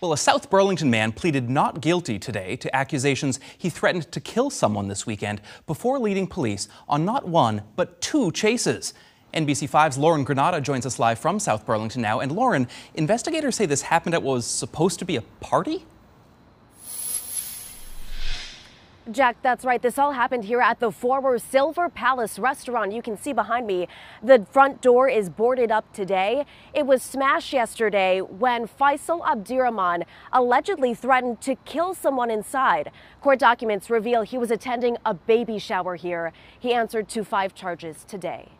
Well, a South Burlington man pleaded not guilty today to accusations he threatened to kill someone this weekend before leading police on not one, but two chases. NBC5's Lauren Granata joins us live from South Burlington now. And Lauren, investigators say this happened at what was supposed to be a party? Jack, that's right. This all happened here at the former Silver Palace restaurant. You can see behind me, the front door is boarded up today. It was smashed yesterday when Faisal Abdirahman allegedly threatened to kill someone inside. Court documents reveal he was attending a baby shower here. He answered to five charges today.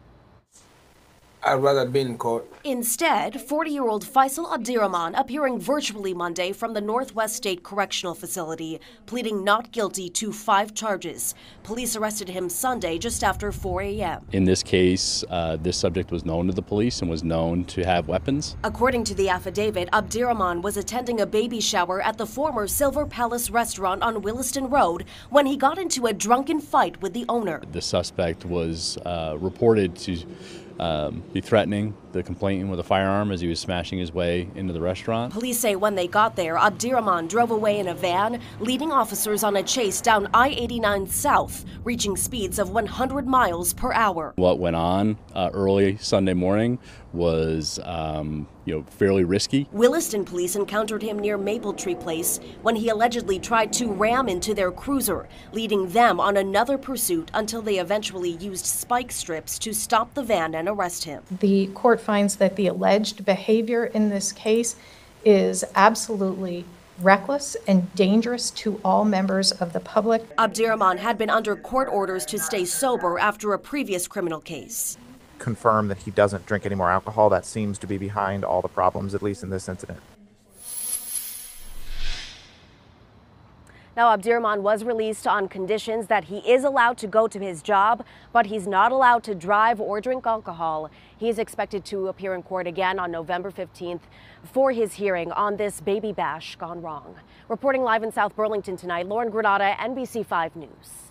I'd rather be in court. Instead, 40 year old Faisal Abdirahman appearing virtually Monday from the Northwest State Correctional Facility, pleading not guilty to five charges. Police arrested him Sunday just after 4 a.m. In this case, uh, this subject was known to the police and was known to have weapons. According to the affidavit, Abdirahman was attending a baby shower at the former Silver Palace restaurant on Williston Road when he got into a drunken fight with the owner. The suspect was uh, reported to um, be threatening the complainant with a firearm as he was smashing his way into the restaurant. Police say when they got there, Abdirahman drove away in a van, leading officers on a chase down I 89 South, reaching speeds of 100 miles per hour. What went on uh, early Sunday morning was um, you know fairly risky. Williston police encountered him near Maple Tree Place when he allegedly tried to ram into their cruiser, leading them on another pursuit until they eventually used spike strips to stop the van and arrest him. The court court finds that the alleged behavior in this case is absolutely reckless and dangerous to all members of the public. Abdirahman had been under court orders to stay sober after a previous criminal case. Confirm that he doesn't drink any more alcohol. That seems to be behind all the problems, at least in this incident. Now, Abdirahman was released on conditions that he is allowed to go to his job, but he's not allowed to drive or drink alcohol. He is expected to appear in court again on November 15th for his hearing on this baby bash gone wrong. Reporting live in South Burlington tonight, Lauren Granata, NBC5 News.